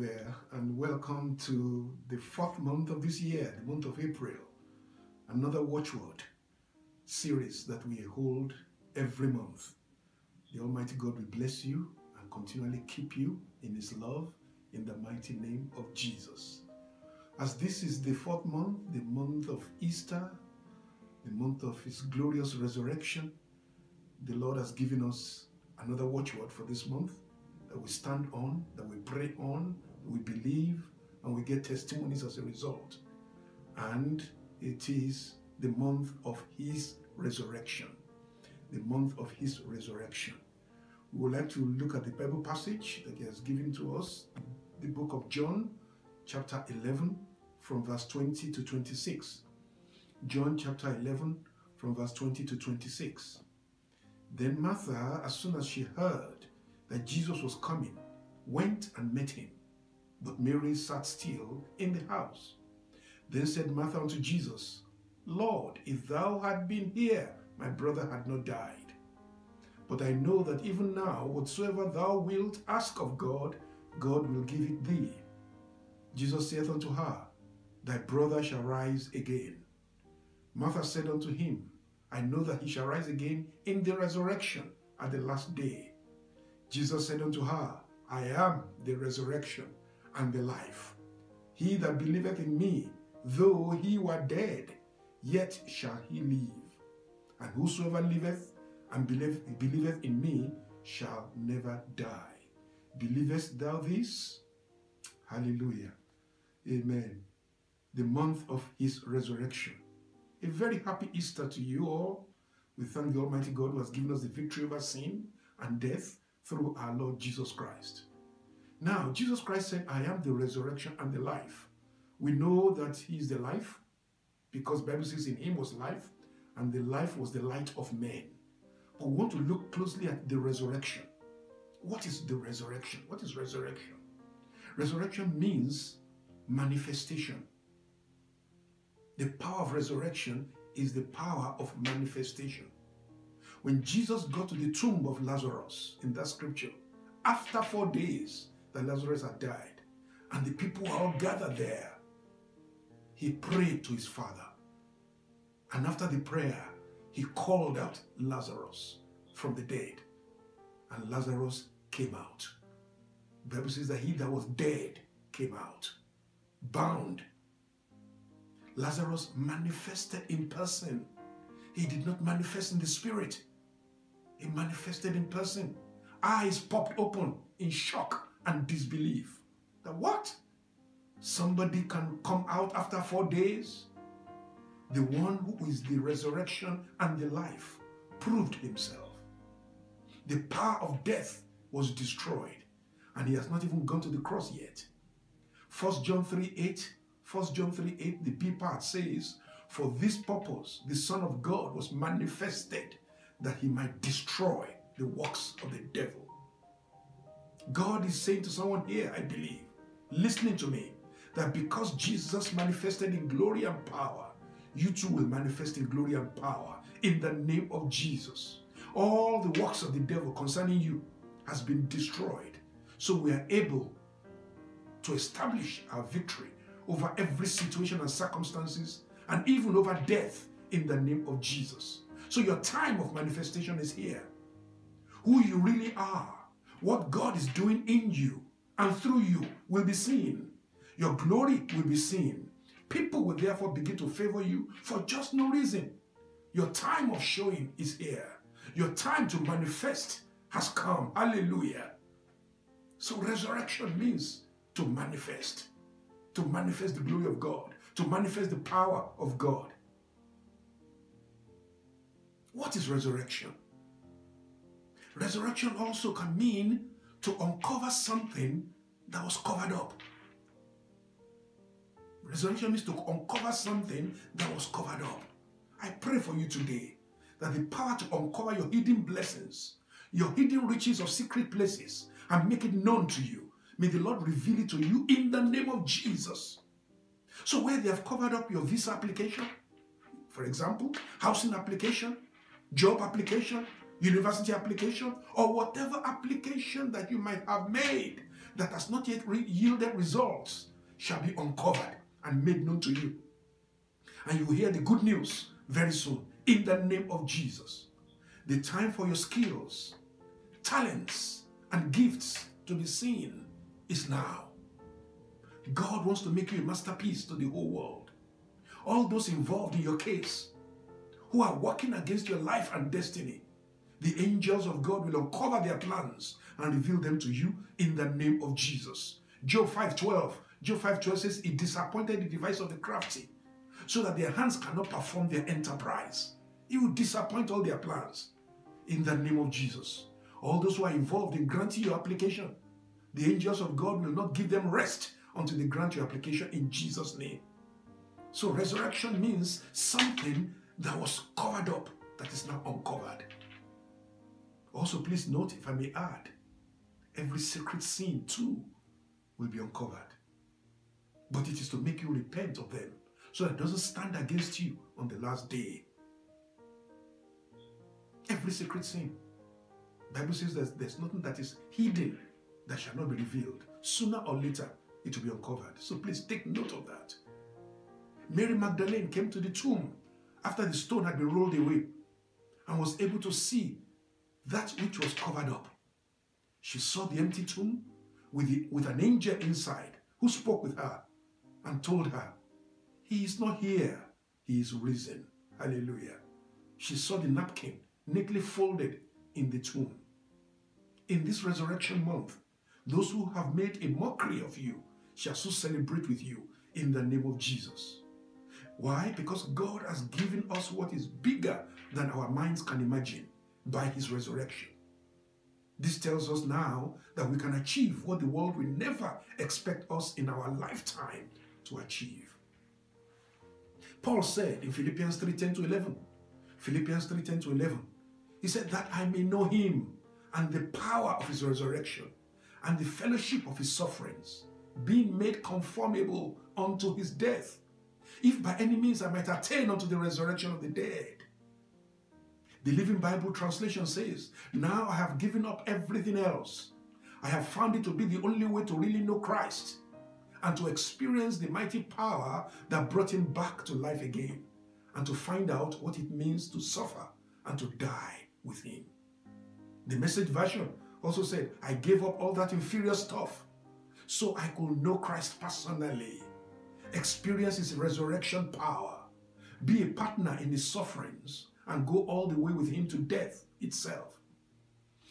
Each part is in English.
There, and welcome to the fourth month of this year, the month of April. Another Watchword series that we hold every month. The Almighty God will bless you and continually keep you in His love in the mighty name of Jesus. As this is the fourth month, the month of Easter, the month of His glorious resurrection, the Lord has given us another watchword for this month that we stand on, that we pray on, we believe, and we get testimonies as a result. And it is the month of His resurrection. The month of His resurrection. We would like to look at the Bible passage that He has given to us, the book of John, chapter 11, from verse 20 to 26. John chapter 11, from verse 20 to 26. Then Martha, as soon as she heard that Jesus was coming, went and met him. But Mary sat still in the house. Then said Martha unto Jesus, Lord, if thou had been here, my brother had not died. But I know that even now, whatsoever thou wilt ask of God, God will give it thee. Jesus saith unto her, Thy brother shall rise again. Martha said unto him, I know that he shall rise again in the resurrection at the last day. Jesus said unto her, I am the resurrection and the life. He that believeth in me, though he were dead, yet shall he live. And whosoever liveth and believeth, believeth in me shall never die. Believest thou this? Hallelujah. Amen. The month of his resurrection. A very happy Easter to you all. We thank the Almighty God who has given us the victory over sin and death through our Lord Jesus Christ. Now, Jesus Christ said, I am the resurrection and the life. We know that he is the life because Bible says in him was life and the life was the light of men. But we want to look closely at the resurrection. What is the resurrection? What is resurrection? Resurrection means manifestation. The power of resurrection is the power of manifestation. When Jesus got to the tomb of Lazarus in that scripture, after four days that Lazarus had died, and the people were all gathered there, he prayed to his father. And after the prayer, he called out Lazarus from the dead. And Lazarus came out. The Bible says that he that was dead came out, bound. Lazarus manifested in person. He did not manifest in the spirit. He manifested in person. Eyes popped open in shock and disbelief. That what? Somebody can come out after four days? The one who is the resurrection and the life proved himself. The power of death was destroyed, and he has not even gone to the cross yet. 1 John 3 8, 1 John 3 8, the B part says, For this purpose the Son of God was manifested that he might destroy the works of the devil. God is saying to someone here, I believe, listening to me, that because Jesus manifested in glory and power, you too will manifest in glory and power in the name of Jesus. All the works of the devil concerning you has been destroyed. So we are able to establish our victory over every situation and circumstances and even over death in the name of Jesus. So your time of manifestation is here. Who you really are, what God is doing in you and through you will be seen. Your glory will be seen. People will therefore begin to favor you for just no reason. Your time of showing is here. Your time to manifest has come. Hallelujah. So resurrection means to manifest. To manifest the glory of God. To manifest the power of God. What is resurrection? Resurrection also can mean to uncover something that was covered up. Resurrection means to uncover something that was covered up. I pray for you today that the power to uncover your hidden blessings, your hidden riches of secret places, and make it known to you. May the Lord reveal it to you in the name of Jesus. So, where they have covered up your visa application, for example, housing application, job application, university application, or whatever application that you might have made that has not yet yielded results shall be uncovered and made known to you. And you will hear the good news very soon in the name of Jesus. The time for your skills, talents, and gifts to be seen is now. God wants to make you a masterpiece to the whole world. All those involved in your case who are working against your life and destiny, the angels of God will uncover their plans and reveal them to you in the name of Jesus. Job 5:12. Job 5:12 says, It disappointed the device of the crafty, so that their hands cannot perform their enterprise. It will disappoint all their plans in the name of Jesus. All those who are involved in granting your application, the angels of God will not give them rest until they grant your application in Jesus' name. So, resurrection means something that was covered up that is now uncovered. Also, please note, if I may add, every secret sin too will be uncovered. But it is to make you repent of them so that it doesn't stand against you on the last day. Every secret sin. Bible says that there's nothing that is hidden that shall not be revealed. Sooner or later, it will be uncovered. So please take note of that. Mary Magdalene came to the tomb after the stone had been rolled away and was able to see that which was covered up. She saw the empty tomb with, the, with an angel inside who spoke with her and told her, He is not here, He is risen. Hallelujah. She saw the napkin neatly folded in the tomb. In this resurrection month, those who have made a mockery of you shall so celebrate with you in the name of Jesus. Why? Because God has given us what is bigger than our minds can imagine by his resurrection. This tells us now that we can achieve what the world will never expect us in our lifetime to achieve. Paul said in Philippians 3:10 to 11, Philippians 3:10 to 11, he said that I may know him and the power of his resurrection and the fellowship of his sufferings, being made conformable unto his death, if by any means I might attain unto the resurrection of the dead. The Living Bible translation says, Now I have given up everything else. I have found it to be the only way to really know Christ and to experience the mighty power that brought him back to life again and to find out what it means to suffer and to die with him. The message version also said, I gave up all that inferior stuff so I could know Christ personally, experience his resurrection power, be a partner in his sufferings, and go all the way with him to death itself.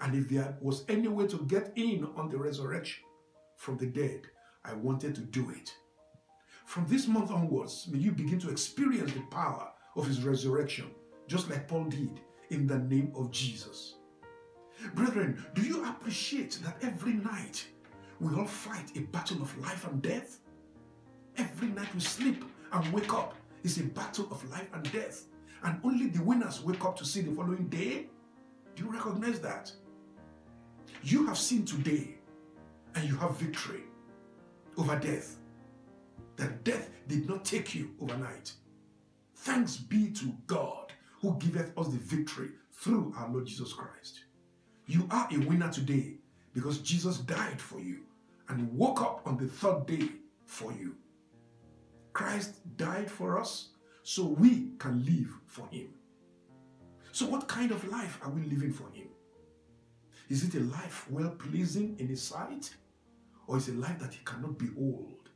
And if there was any way to get in on the resurrection from the dead, I wanted to do it. From this month onwards, may you begin to experience the power of his resurrection, just like Paul did, in the name of Jesus. Brethren, do you appreciate that every night we all fight a battle of life and death? Every night we sleep and wake up is a battle of life and death. And only the winners wake up to see the following day. Do you recognize that? You have seen today and you have victory over death. That death did not take you overnight. Thanks be to God who giveth us the victory through our Lord Jesus Christ. You are a winner today because Jesus died for you and woke up on the third day for you. Christ died for us so we can live for Him. So, what kind of life are we living for Him? Is it a life well pleasing in His sight, or is it a life that He cannot behold?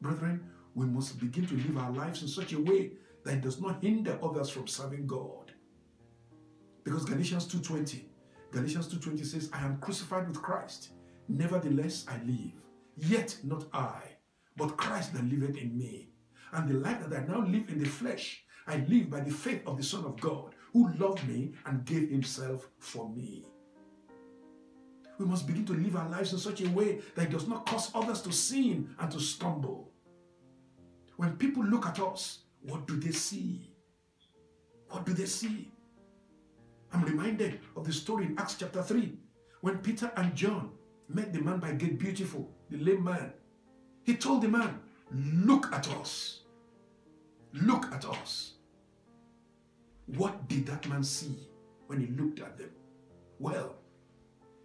Brethren, we must begin to live our lives in such a way that it does not hinder others from serving God. Because Galatians 2:20, Galatians 2:20 says, I am crucified with Christ. Nevertheless, I live. Yet not I, but Christ that liveth in me. And the life that I now live in the flesh, I live by the faith of the Son of God, who loved me and gave himself for me. We must begin to live our lives in such a way that it does not cause others to sin and to stumble. When people look at us, what do they see? What do they see? I'm reminded of the story in Acts chapter 3 when Peter and John met the man by Gate Beautiful, the lame man. He told the man, Look at us. Look at us. What did that man see when he looked at them? Well,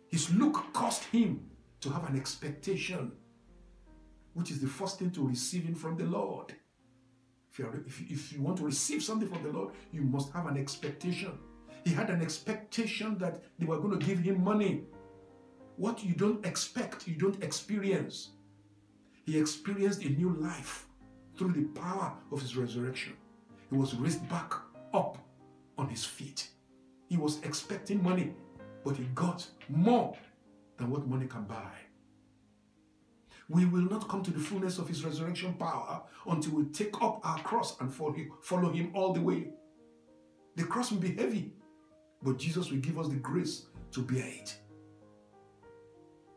his look caused him to have an expectation, which is the first thing to receiving from the Lord. If you, are, if, you, if you want to receive something from the Lord, you must have an expectation. He had an expectation that they were going to give him money. What you don't expect, you don't experience. He experienced a new life through the power of his resurrection. He was raised back up on his feet. He was expecting money, but he got more than what money can buy. We will not come to the fullness of his resurrection power until we take up our cross and follow him all the way. The cross will be heavy, but Jesus will give us the grace to bear it.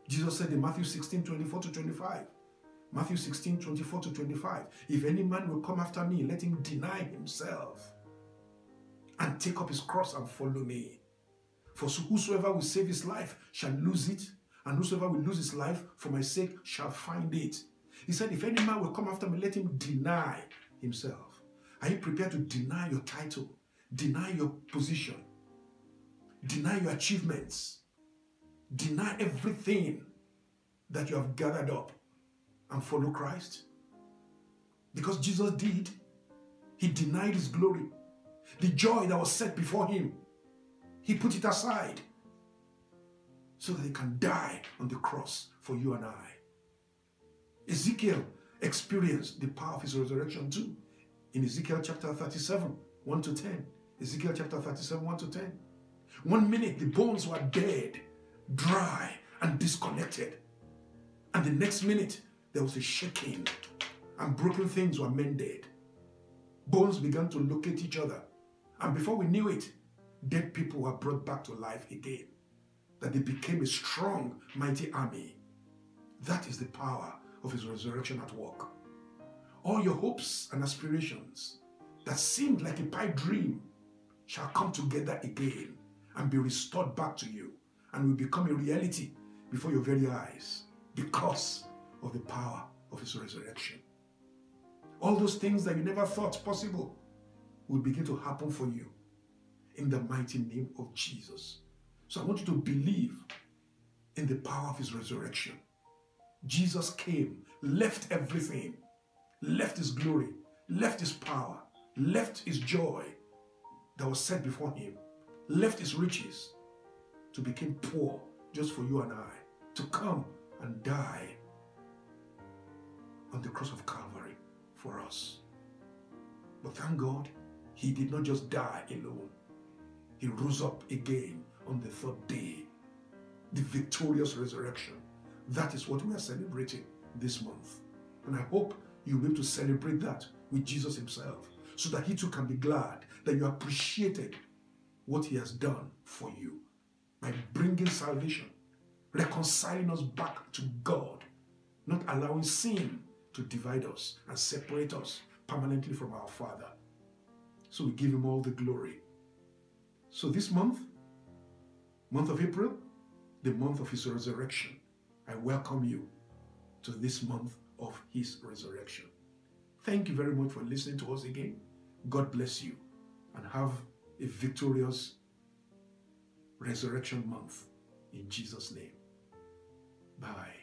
Jesus said in Matthew 16 24 to 25, Matthew 16 24 to 25, if any man will come after me, let him deny himself and take up his cross and follow me. For whosoever will save his life shall lose it, and whosoever will lose his life for my sake shall find it. He said, If any man will come after me, let him deny himself. Are you prepared to deny your title, deny your position, deny your achievements, deny everything that you have gathered up and follow Christ? Because Jesus did. He denied his glory. The joy that was set before him, he put it aside so that he can die on the cross for you and I. Ezekiel experienced the power of his resurrection too. In Ezekiel chapter 37, 1 to 10. Ezekiel chapter 37, 1 to 10. One minute the bones were dead, dry, and disconnected. And the next minute there was a shaking, and broken things were mended. Bones began to locate each other. And before we knew it, dead people were brought back to life again. That they became a strong, mighty army. That is the power of his resurrection at work. All your hopes and aspirations that seemed like a pipe dream shall come together again and be restored back to you and will become a reality before your very eyes because of the power of his resurrection. All those things that you never thought possible will begin to happen for you in the mighty name of Jesus. So I want you to believe in the power of his resurrection. Jesus came, left everything, left his glory, left his power, left his joy that was set before him, left his riches to become poor just for you and I, to come and die on the cross of Calvary for us. But thank God, he did not just die alone. He rose up again on the third day. The victorious resurrection. That is what we are celebrating this month. And I hope you'll be able to celebrate that with Jesus himself so that he too can be glad that you appreciated what he has done for you by bringing salvation, reconciling us back to God, not allowing sin to divide us and separate us permanently from our Father. So we give him all the glory. So this month, month of April, the month of his resurrection, I welcome you to this month of his resurrection. Thank you very much for listening to us again. God bless you and have a victorious resurrection month in Jesus' name. Bye.